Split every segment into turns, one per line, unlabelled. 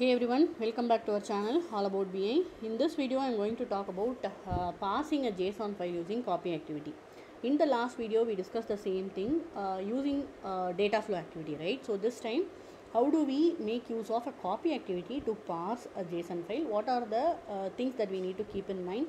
Hey everyone, welcome back to our channel All About BI. In this video, I am going to talk about uh, parsing a JSON file using copy activity. In the last video, we discussed the same thing uh, using uh, data flow activity, right? So this time, how do we make use of a copy activity to parse a JSON file? What are the uh, things that we need to keep in mind?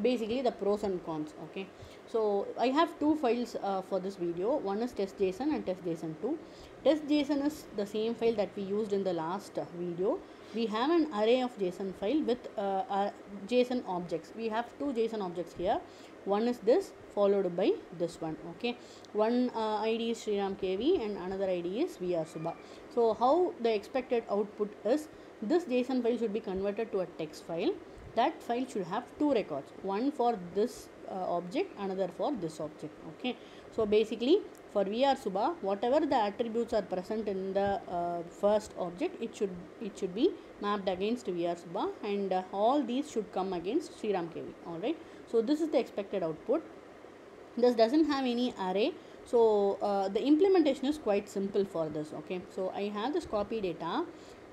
Basically the pros and cons okay? So i have two files uh, for this video. One is test json and test json2 test json is the same file that we used in the last uh, video. We have an array of json file with uh, uh, json objects. We have two json objects here. One is this followed by this one okay? One uh, id is sriram kv and another id is vr subha. So how the expected output is this json file should be converted to a text file. That file should have two records one for this uh, object another for this object okay? So basically for vr subha whatever the attributes are present in the uh, first object it should it should be mapped against vr subha and uh, all these should come against sriram kv all right so this is the expected output. This doesn't have any array. So uh, the implementation is quite simple for this okay? So i have this copy data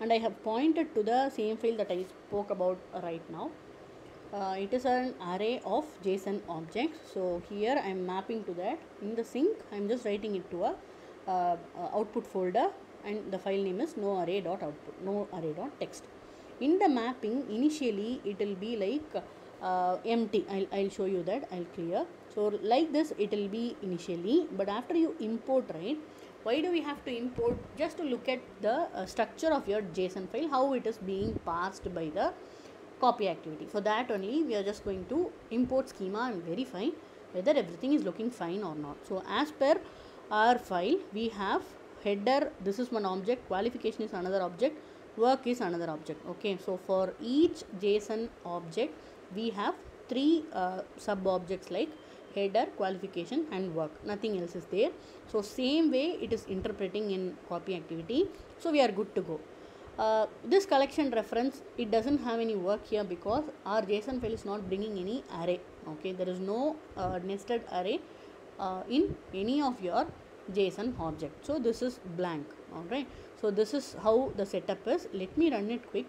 and I have pointed to the same file that I spoke about right now. Uh, it is an array of JSON objects. So here I am mapping to that. In the sink, I am just writing it to a uh, output folder and the file name is no array dot output no array dot text. In the mapping, initially it will be like uh, empty. I'll, I'll show you that. I'll clear. So like this, it will be initially, but after you import, right? Why do we have to import just to look at the uh, structure of your json file how it is being parsed by the copy activity? For that only we are just going to import schema and verify whether everything is looking fine or not. So as per our file we have header this is one object qualification is another object work is another object okay? So for each json object we have three uh, sub objects like header qualification and work. Nothing else is there. So same way it is interpreting in copy activity. So we are good to go. Uh, this collection reference it doesn't have any work here because our json file is not bringing any array. Okay there is no uh, nested array uh, in any of your json object. So this is blank. All right. So this is how the setup is. Let me run it quick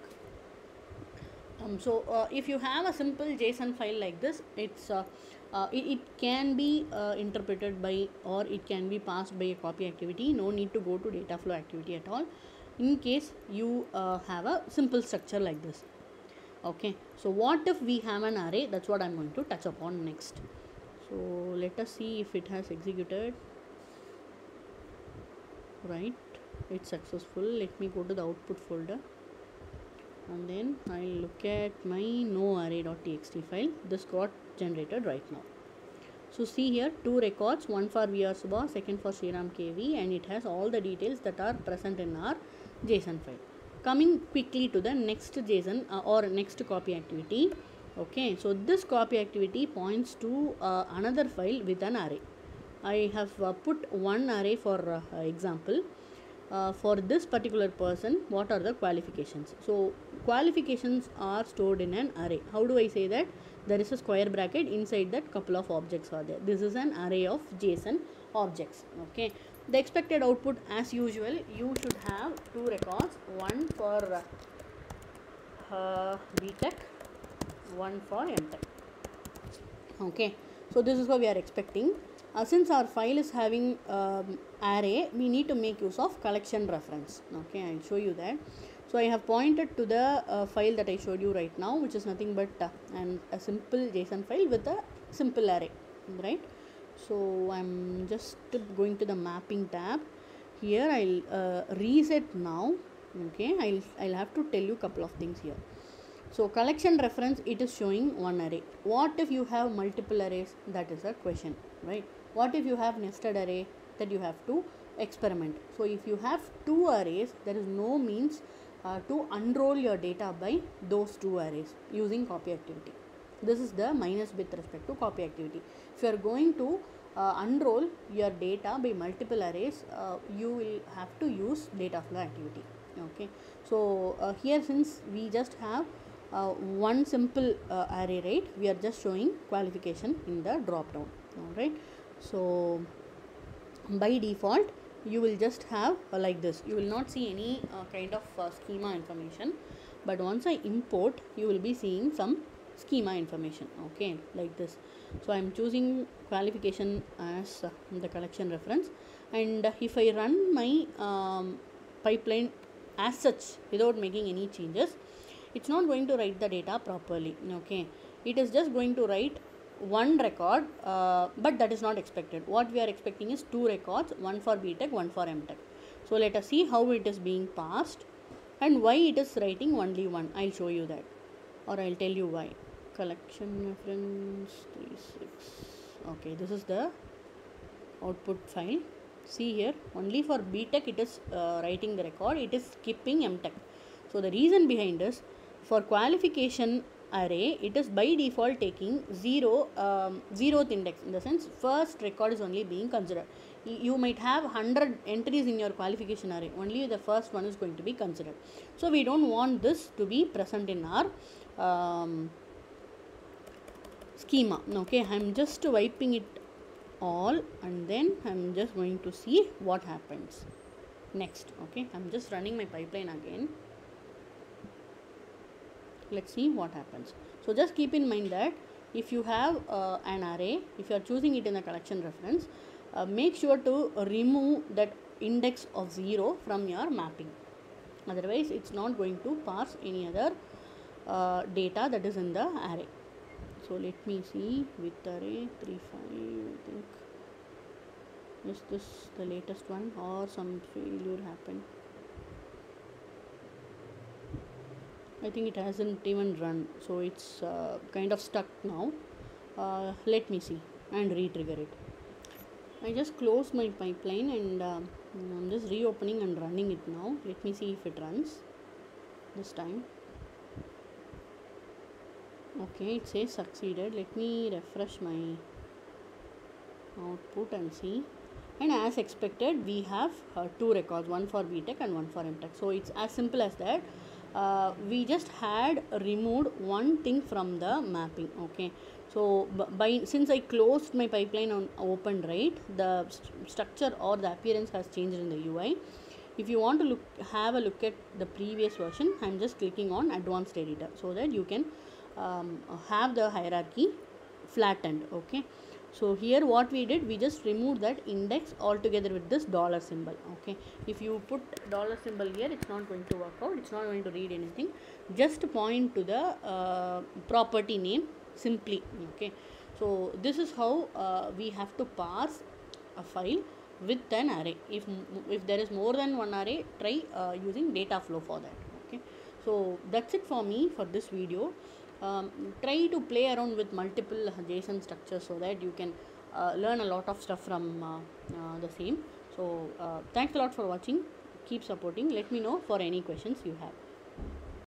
um, so uh, if you have a simple json file like this it's uh, uh, it, it, can be uh, interpreted by or it can be parsed by a copy activity. No need to go to data flow activity at all. In case you uh, have a simple structure like this. Okay. So what if we have an array? That's what i'm going to touch upon next. So let us see if it has executed. Right. It's successful. Let me go to the output folder and then I'll look at my no array.txt file. This got generated right now. So see here two records. One for VR Subha second for Sriram KV and it has all the details that are present in our JSON file. Coming quickly to the next JSON uh, or next copy activity. Okay so this copy activity points to uh, another file with an array. I have uh, put one array for example uh, for this particular person what are the qualifications? So qualifications are stored in an array. How do i say that? There is a square bracket inside that couple of objects are there. This is an array of json objects okay? The expected output as usual you should have two records. One for uh, btech one for mtech okay so this is what we are expecting. Uh, since our file is having um, array we need to make use of collection reference. Okay i'll show you that. So i have pointed to the uh, file that i showed you right now which is nothing but uh, an, a simple json file with a simple array right? So i'm just going to the mapping tab. Here i'll uh, reset now. Okay i'll i'll have to tell you a couple of things here so collection reference it is showing one array. What if you have multiple arrays? That is a question right? What if you have nested array that you have to experiment? So if you have two arrays there is no means uh, to unroll your data by those two arrays using copy activity. This is the minus with respect to copy activity. If you are going to uh, unroll your data by multiple arrays uh, you will have to use data flow activity okay? So uh, here since we just have uh, one simple uh, array right? We are just showing qualification in the drop down. All right? So by default you will just have uh, like this. You will not see any uh, kind of uh, schema information. But once i import you will be seeing some schema information. Okay? Like this. So i'm choosing qualification as uh, the collection reference. And if i run my um, pipeline as such without making any changes it's not going to write the data properly okay? It is just going to write one record uh, but that is not expected. What we are expecting is two records one for btech one for mtech so let us see how it is being parsed and why it is writing only one. I'll show you that or i'll tell you why. Collection reference 36 okay this is the output file. See here only for btech it is uh, writing the record. It is skipping mtech so the reason behind is for qualification array it is by default taking zero um, zeroth index in the sense first record is only being considered. You might have 100 entries in your qualification array only the first one is going to be considered. So we don't want this to be present in our um, schema. Okay i'm just wiping it all and then i'm just going to see what happens. Next okay i'm just running my pipeline again let's see what happens. So just keep in mind that if you have uh, an array if you are choosing it in a collection reference uh, make sure to remove that index of 0 from your mapping. Otherwise it's not going to parse any other uh, data that is in the array. So let me see with array 3 5 i think. Is this the latest one or some failure happened I think it hasn't even run so it's uh, kind of stuck now. Uh, let me see and re-trigger it. I just closed my pipeline and uh, I'm just reopening and running it now. Let me see if it runs this time. Okay it says succeeded. Let me refresh my output and see. And as expected we have uh, two records one for btech and one for mtech so it's as simple as that uh, we just had removed one thing from the mapping okay? So by since i closed my pipeline on open right the st- structure or the appearance has changed in the ui if you want to look have a look at the previous version i'm just clicking on advanced editor so that you can um, have the hierarchy flattened okay so here what we did we just removed that index altogether with this dollar symbol okay? If you put dollar symbol here it's not going to work out it's not going to read anything. Just point to the uh, property name simply okay? So this is how uh, we have to parse a file with an array. If if there is more than one array try uh, using data flow for that okay? So that's it for me for this video um, try to play around with multiple json structures so that you can uh, learn a lot of stuff from uh, uh, the same. So uh, thanks a lot for watching. Keep supporting. Let me know for any questions you have